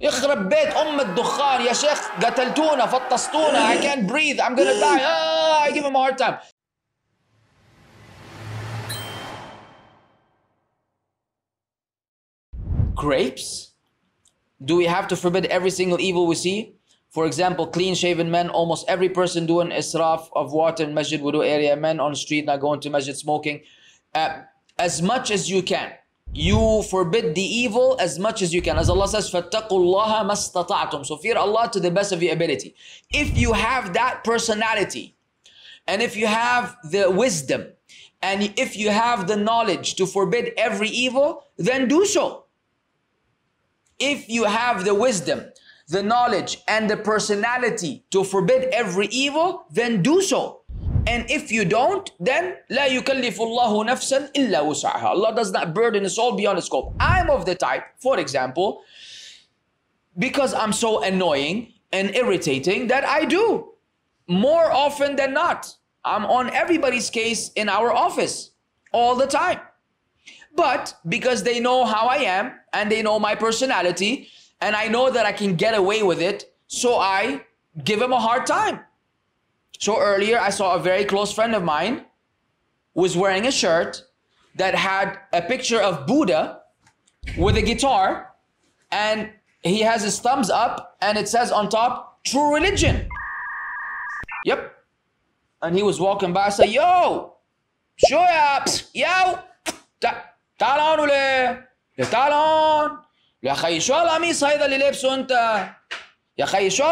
يخرب بيت ام الدخان يا شيخ قتلتونا فطستونا I can't breathe I'm gonna die ah, I give him a hard time grapes do we have to forbid every single evil we see for example clean shaven men almost every person doing israf of water in masjid wudu area men on the street not going to masjid smoking uh, as much as you can you forbid the evil as much as you can. As Allah says, فَاتَّقُوا اللَّهَ مَسْتَطَعْتُمْ So fear Allah to the best of your ability. If you have that personality, and if you have the wisdom, and if you have the knowledge to forbid every evil, then do so. If you have the wisdom, the knowledge, and the personality to forbid every evil, then do so. And if you don't, then لا يكلف الله نفسا إلا وسعها. Allah does not burden a soul beyond its scope. I'm of the type, for example, because I'm so annoying and irritating that I do more often than not. I'm on everybody's case in our office all the time. But because they know how I am and they know my personality and I know that I can get away with it, so I give them a hard time. So earlier I saw a very close friend of mine was wearing a shirt that had a picture of Buddha with a guitar and he has his thumbs up and it says on top, true religion. Yep. And he was walking by, I said, yo, show up, yo, تعال هون ولا تعال هون يا خي شو هالقميص هيدا اللي لابسه انت يا خي شو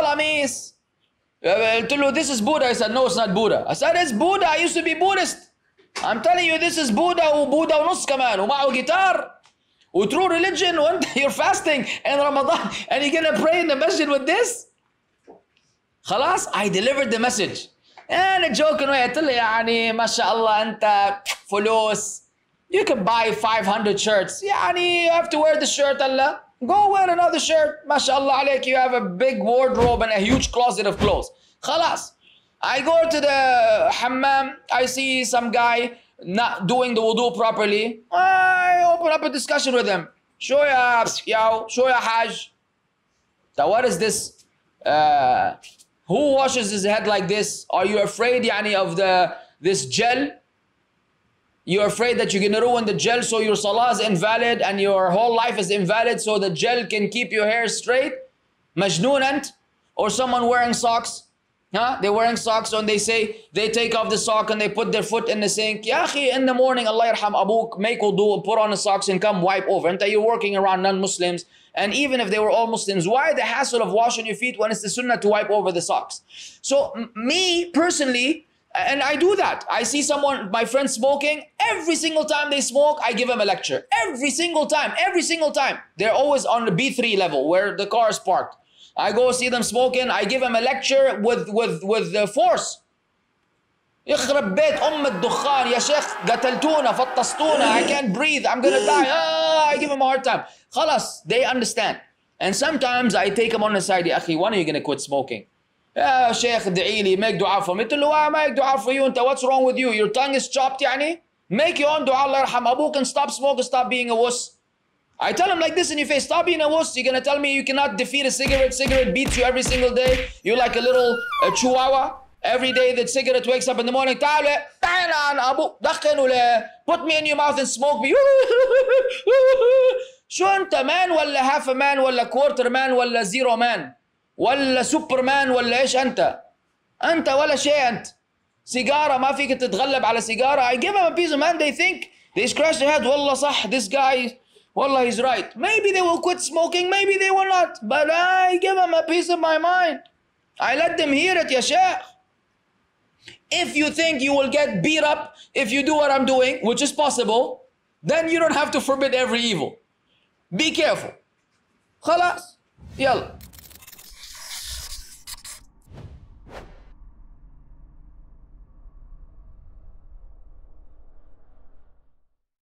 هالقميص قلت له this is Buddha. He said no it's not Buddha. I said it's Buddha. I used to be Buddhist. I'm telling you this is Buddha وبودا ونص كمان ومعه جيتار وtrue religion وانت you're fasting in Ramadan and you're gonna pray in the masjid with this خلاص I delivered the message and a joke انه قلت له يعني ما شاء الله انت فلوس you can buy 500 shirts يعني you have to wear the shirt Allah Go wear another shirt. MashaAllah alaik, you have a big wardrobe and a huge closet of clothes. Khalas. I go to the hammam, I see some guy not doing the wudu properly. I open up a discussion with him. Show ya, yow, show ya hajj. Now what is this? Uh, who washes his head like this? Are you afraid yani, of the this gel? You're afraid that you're going to ruin the gel so your salah is invalid and your whole life is invalid so the gel can keep your hair straight majnoon or someone wearing socks Huh? They're wearing socks and they say they take off the sock and they put their foot in the sink. Ya in the morning, Allah yarham abook, make wudu, put on the socks and come wipe over. And you're working around non-Muslims. And even if they were all Muslims, why the hassle of washing your feet when it's the sunnah to wipe over the socks? So me personally, and I do that. I see someone, my friend smoking, every single time they smoke, I give them a lecture. Every single time, every single time. They're always on the B3 level where the car is parked. I go see them smoking, I give them a lecture with, with, with the force. يخرب بيت ام الدخان يا شيخ قتلتونا فطستونا I can't breathe I'm gonna die ah, I give them a hard time خلاص they understand and sometimes I take them on the side يا أخي when are you gonna quit smoking يا شيخ ادعي لي make dua for me قلت له ah, make dua for you انت what's wrong with you your tongue is chopped يعني make your own dua الله يرحم أبوك and stop smoking stop being a wuss I tell him like this in your face, stop being a wuss. You're gonna tell me you cannot defeat a cigarette. Cigarette beats you every single day. You're like a little a chihuahua. Every day the cigarette wakes up in the morning, تعال تعال أبو دخن ولا put me in your mouth and smoke me. شو أنت مان ولا half a man ولا quarter man ولا zero man ولا سوبرمان ولا إيش أنت؟ أنت ولا شيء أنت. سيجارة ما فيك تتغلب على سيجارة. I give them a piece of man. They think they scratch their head. والله صح this guy Wallah, he's right. Maybe they will quit smoking, maybe they will not. But I give them a piece of my mind. I let them hear it, ya sheikh. If you think you will get beat up if you do what I'm doing, which is possible, then you don't have to forbid every evil. Be careful. خلاص. يلا.